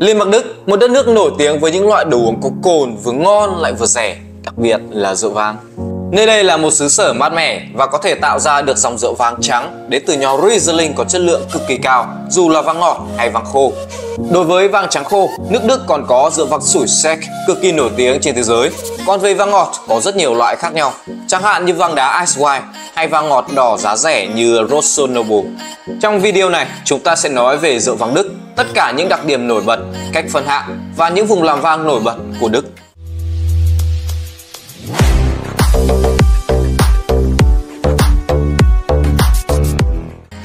Liên bang Đức, một đất nước nổi tiếng với những loại đồ uống có cồn vừa ngon lại vừa rẻ, đặc biệt là rượu vang. Nơi đây là một xứ sở mát mẻ và có thể tạo ra được dòng rượu vang trắng đến từ nho Riesling có chất lượng cực kỳ cao, dù là vang ngọt hay vang khô. Đối với vang trắng khô, nước Đức còn có rượu vang sủi sec cực kỳ nổi tiếng trên thế giới. Còn về vang ngọt có rất nhiều loại khác nhau, chẳng hạn như vang đá ice wine hay vang ngọt đỏ giá rẻ như Rosso Noble. Trong video này, chúng ta sẽ nói về rượu vang Đức, tất cả những đặc điểm nổi bật, cách phân hạng và những vùng làm vang nổi bật của Đức.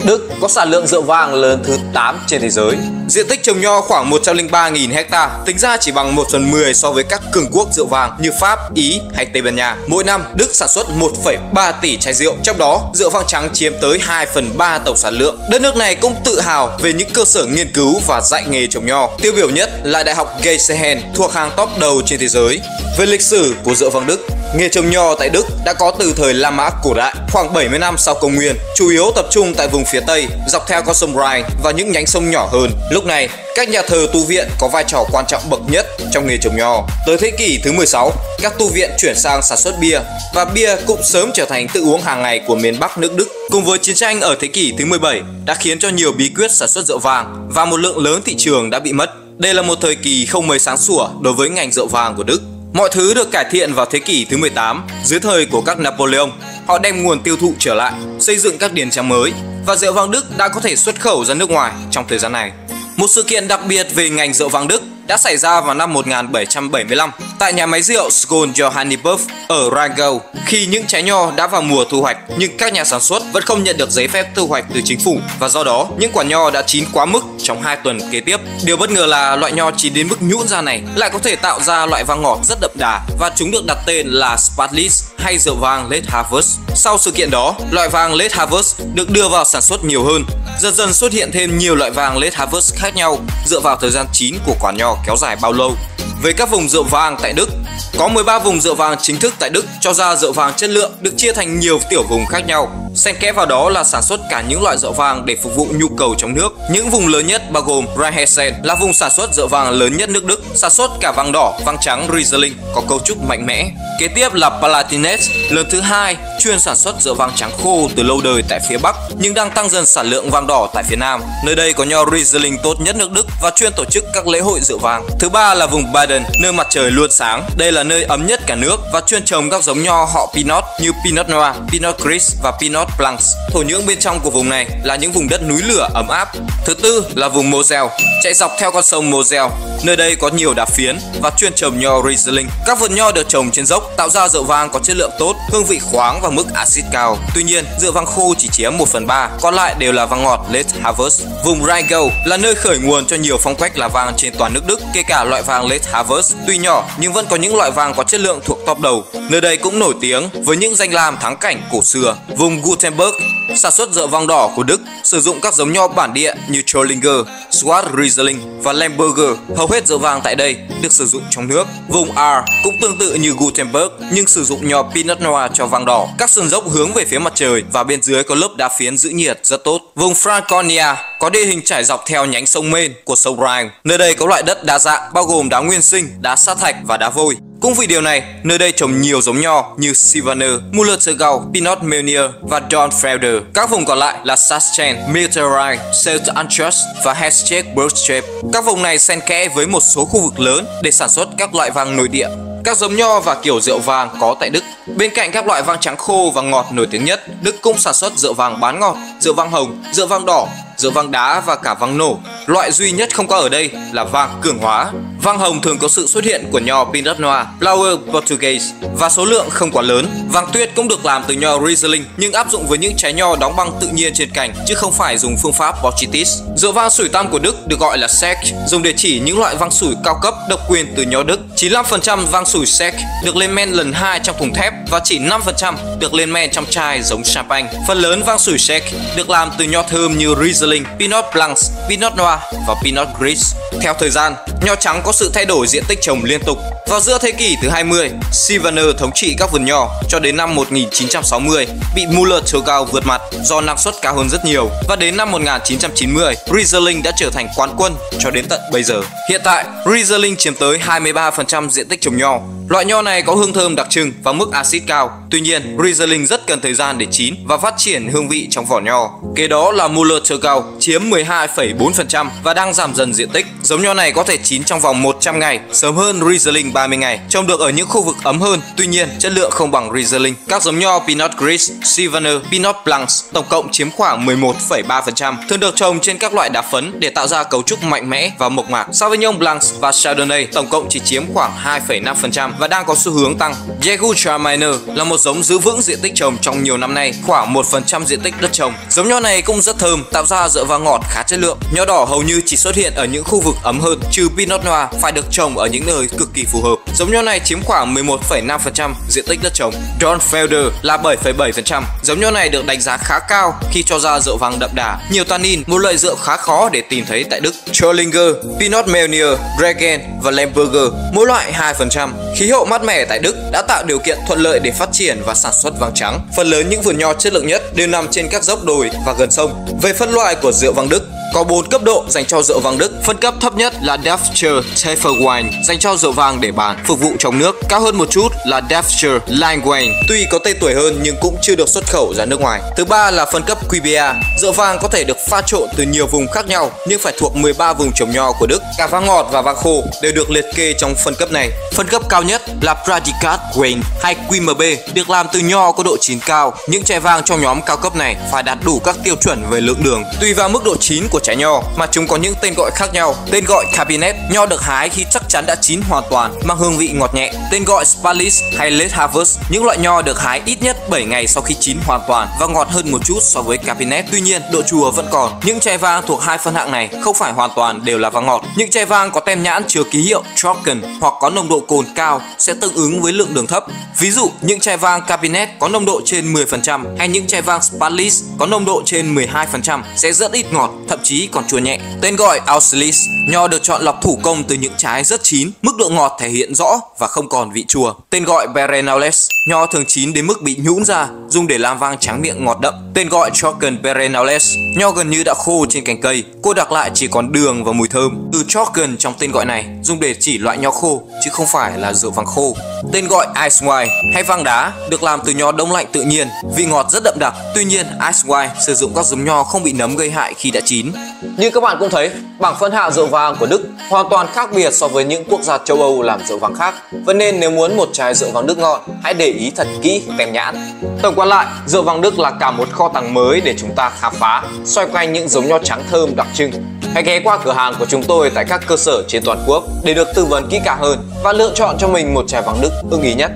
Đức có sản lượng rượu vang lớn thứ 8 trên thế giới. Diện tích trồng nho khoảng 103.000 hecta, tính ra chỉ bằng 1 phần 10 so với các cường quốc rượu vang như Pháp, Ý hay Tây Ban Nha. Mỗi năm, Đức sản xuất 1,3 tỷ chai rượu, trong đó rượu vang trắng chiếm tới 2 phần 3 tổng sản lượng. Đất nước này cũng tự hào về những cơ sở nghiên cứu và dạy nghề trồng nho. Tiêu biểu nhất là Đại học Geisehen thuộc hàng top đầu trên thế giới. Về lịch sử của rượu vang Đức, Nghề trồng nho tại Đức đã có từ thời La Mã cổ đại, khoảng 70 năm sau công nguyên, chủ yếu tập trung tại vùng phía Tây, dọc theo con sông Rhine và những nhánh sông nhỏ hơn. Lúc này, các nhà thờ tu viện có vai trò quan trọng bậc nhất trong nghề trồng nho. Tới thế kỷ thứ 16, các tu viện chuyển sang sản xuất bia và bia cũng sớm trở thành tự uống hàng ngày của miền Bắc nước Đức. Cùng với chiến tranh ở thế kỷ thứ 17 đã khiến cho nhiều bí quyết sản xuất rượu vàng và một lượng lớn thị trường đã bị mất. Đây là một thời kỳ không mấy sáng sủa đối với ngành rượu vàng của Đức. Mọi thứ được cải thiện vào thế kỷ thứ 18 dưới thời của các Napoleon. Họ đem nguồn tiêu thụ trở lại, xây dựng các điền trang mới và rượu vang Đức đã có thể xuất khẩu ra nước ngoài trong thời gian này. Một sự kiện đặc biệt về ngành rượu vang Đức đã xảy ra vào năm 1775 tại nhà máy rượu Skol Johanniburg ở Rangel. khi những trái nho đã vào mùa thu hoạch nhưng các nhà sản xuất vẫn không nhận được giấy phép thu hoạch từ chính phủ và do đó những quả nho đã chín quá mức trong 2 tuần kế tiếp. Điều bất ngờ là loại nho chín đến mức nhũn ra này lại có thể tạo ra loại vang ngọt rất đậm đà và chúng được đặt tên là Spatlis hay rượu vang Late Harvest. Sau sự kiện đó, loại vang Late Harvest được đưa vào sản xuất nhiều hơn. Dần dần xuất hiện thêm nhiều loại vàng Late Harvest khác nhau dựa vào thời gian chín của quả nho kéo dài bao lâu. Về các vùng rượu vang tại Đức, có 13 vùng rượu vàng chính thức tại Đức cho ra rượu vàng chất lượng được chia thành nhiều tiểu vùng khác nhau. Xen kẽ vào đó là sản xuất cả những loại rượu vàng để phục vụ nhu cầu trong nước. Những vùng lớn nhất bao gồm Rheinhessen là vùng sản xuất rượu vàng lớn nhất nước Đức, sản xuất cả vang đỏ, vang trắng Riesling có cấu trúc mạnh mẽ. Kế tiếp là Palatinate, lớn thứ hai, chuyên sản xuất rượu vang trắng khô từ lâu đời tại phía Bắc nhưng đang tăng dần sản lượng vang đỏ tại phía Nam. Nơi đây có nho Riesling tốt nhất nước Đức và chuyên tổ chức các lễ hội rượu vang. Thứ ba là vùng Baden, nơi mặt trời luôn sáng. Đây là nơi ấm nhất cả nước và chuyên trồng các giống nho họ Pinot như Pinot Noir, Pinot Gris và Pinot Blanc. Thổ nhưỡng bên trong của vùng này là những vùng đất núi lửa ấm áp. Thứ tư là vùng Moselle, chạy dọc theo con sông Moselle. Nơi đây có nhiều đá phiến và chuyên trồng nho Riesling. Các vườn nho được trồng trên dốc tạo ra rượu vang có chất lượng tốt, hương vị khoáng và mức axit cao. Tuy nhiên, rượu vang khô chỉ chiếm 1 phần 3, còn lại đều là vang ngọt late harvest. Vùng Rheingau là nơi khởi nguồn cho nhiều phong cách là vang trên toàn nước Đức, kể cả loại vang late harvest. Tuy nhỏ nhưng vẫn có những loại vàng có chất lượng thuộc top đầu. Nơi đây cũng nổi tiếng với những danh lam thắng cảnh cổ xưa. Vùng Gutenberg sản xuất rượu vang đỏ của Đức sử dụng các giống nho bản địa như Trollinger, Swart Riesling và Lemberger. Hầu hết rượu vang tại đây được sử dụng trong nước. Vùng R cũng tương tự như Gutenberg nhưng sử dụng nho Pinot Noir cho vang đỏ. Các sườn dốc hướng về phía mặt trời và bên dưới có lớp đá phiến giữ nhiệt rất tốt. Vùng Franconia có địa hình trải dọc theo nhánh sông Main của sông Rhine. Nơi đây có loại đất đa dạng bao gồm đá nguyên sinh, đá sa thạch và đá vôi. Cũng vì điều này, nơi đây trồng nhiều giống nho như Sylvaner, Müller-Thurgau, Pinot Meunier và Don Felder. Các vùng còn lại là Sachsen, Mitterrand, Saint Antrus và Heschek Bergstrep. Các vùng này xen kẽ với một số khu vực lớn để sản xuất các loại vàng nội địa. Các giống nho và kiểu rượu vàng có tại Đức. Bên cạnh các loại vang trắng khô và ngọt nổi tiếng nhất, Đức cũng sản xuất rượu vàng bán ngọt, rượu vang hồng, rượu vang đỏ, rượu vang đá và cả vang nổ. Loại duy nhất không có ở đây là vàng cường hóa. Vang hồng thường có sự xuất hiện của nho Pinot Noir, Flower Portuguese và số lượng không quá lớn. Vang tuyết cũng được làm từ nho Riesling nhưng áp dụng với những trái nho đóng băng tự nhiên trên cành chứ không phải dùng phương pháp Botrytis. Rượu vang sủi tăm của Đức được gọi là sec, dùng để chỉ những loại vang sủi cao cấp độc quyền từ nho Đức. 95% vang sủi sec được lên men lần 2 trong thùng thép và chỉ 5% được lên men trong chai giống champagne. Phần lớn vang sủi sec được làm từ nho thơm như Riesling, Pinot Blanc, Pinot Noir và Pinot Gris. Theo thời gian, nho trắng có sự thay đổi diện tích trồng liên tục. Vào giữa thế kỷ thứ 20, Sylvaner thống trị các vườn nho cho đến năm 1960 bị Muller Thurgau vượt mặt do năng suất cao hơn rất nhiều và đến năm 1990 Riesling đã trở thành quán quân cho đến tận bây giờ. Hiện tại, Riesling chiếm tới 23% diện tích trồng nho. Loại nho này có hương thơm đặc trưng và mức axit cao. Tuy nhiên, Riesling rất cần thời gian để chín và phát triển hương vị trong vỏ nho. Kế đó là Muller Thurgau chiếm 12,4% và đang giảm dần diện tích. Giống nho này có thể chín trong vòng 100 ngày, sớm hơn Riesling 30 ngày, trồng được ở những khu vực ấm hơn. Tuy nhiên, chất lượng không bằng Riesling. Các giống nho Pinot Gris, Sylvaner, Pinot Blancs tổng cộng chiếm khoảng 11,3%, thường được trồng trên các loại đá phấn để tạo ra cấu trúc mạnh mẽ và mộc mạc. Sauvignon Blancs và Chardonnay tổng cộng chỉ chiếm khoảng 2,5% và đang có xu hướng tăng. Jägermeister là một giống giữ vững diện tích trồng trong nhiều năm nay, khoảng 1% diện tích đất trồng. Giống nho này cũng rất thơm, tạo ra rượu vang ngọt khá chất lượng. Nho đỏ hầu như chỉ xuất hiện ở những khu vực ấm hơn, trừ Pinot Noir phải được trồng ở những nơi cực kỳ phù hợp. Giống nho này chiếm khoảng 11,5% diện tích đất trồng. John Felder là 7,7%. Giống nho này được đánh giá khá cao khi cho ra rượu vang đậm đà, nhiều tannin, một loại rượu khá khó để tìm thấy tại Đức. Trollinger, Pinot Meunier, Regen và Lemberger mỗi loại 2%. Khí hậu mát mẻ tại Đức đã tạo điều kiện thuận lợi để phát triển và sản xuất vàng trắng. Phần lớn những vườn nho chất lượng nhất đều nằm trên các dốc đồi và gần sông. Về phân loại của rượu vang Đức, có 4 cấp độ dành cho rượu vang Đức. Phân cấp thấp nhất là Deutscher Tafelwein dành cho rượu vang để bàn, phục vụ trong nước. Cao hơn một chút là Deutscher Langwein, tuy có tên tuổi hơn nhưng cũng chưa được xuất khẩu ra nước ngoài. Thứ ba là phân cấp QBA. Rượu vang có thể được pha trộn từ nhiều vùng khác nhau nhưng phải thuộc 13 vùng trồng nho của Đức. Cả vang ngọt và vang khô đều được liệt kê trong phân cấp này. Phân cấp cao nhất là Pradicat Grain hay QMB được làm từ nho có độ chín cao. Những chai vang trong nhóm cao cấp này phải đạt đủ các tiêu chuẩn về lượng đường. Tùy vào mức độ chín của của trái nho mà chúng có những tên gọi khác nhau. Tên gọi Cabinet, nho được hái khi chắc chắn đã chín hoàn toàn, mang hương vị ngọt nhẹ. Tên gọi Spalis hay Late Harvest, những loại nho được hái ít nhất 7 ngày sau khi chín hoàn toàn và ngọt hơn một chút so với Cabinet. Tuy nhiên, độ chua vẫn còn. Những chai vang thuộc hai phân hạng này không phải hoàn toàn đều là vang ngọt. Những chai vang có tem nhãn chứa ký hiệu Trocken hoặc có nồng độ cồn cao sẽ tương ứng với lượng đường thấp. Ví dụ, những chai vang Cabinet có nồng độ trên 10% hay những chai vang Spalis có nồng độ trên 12% sẽ rất ít ngọt, thậm chí còn chua nhẹ. Tên gọi Auxlis, nho được chọn lọc thủ công từ những trái rất chín, mức độ ngọt thể hiện rõ và không còn vị chua. Tên gọi Berenales, nho thường chín đến mức bị nhũn ra, dùng để làm vang tráng miệng ngọt đậm. Tên gọi Trocken Berenales, nho gần như đã khô trên cành cây, cô đặc lại chỉ còn đường và mùi thơm. Từ Trocken trong tên gọi này dùng để chỉ loại nho khô chứ không phải là rượu vang khô. Tên gọi Ice Wine hay vang đá được làm từ nho đông lạnh tự nhiên, vị ngọt rất đậm đặc. Tuy nhiên, Ice Wine sử dụng các giống nho không bị nấm gây hại khi đã chín. Như các bạn cũng thấy, bảng phân hạng rượu vang của Đức hoàn toàn khác biệt so với những quốc gia châu Âu làm rượu vang khác. Vậy nên nếu muốn một chai rượu vang Đức ngon, hãy để ý thật kỹ tem nhãn. Tổng quan lại, rượu vang Đức là cả một kho tàng mới để chúng ta khám phá, xoay quanh những giống nho trắng thơm đặc trưng. Hãy ghé qua cửa hàng của chúng tôi tại các cơ sở trên toàn quốc để được tư vấn kỹ càng hơn và lựa chọn cho mình một chai vang Đức ưng ý nhất.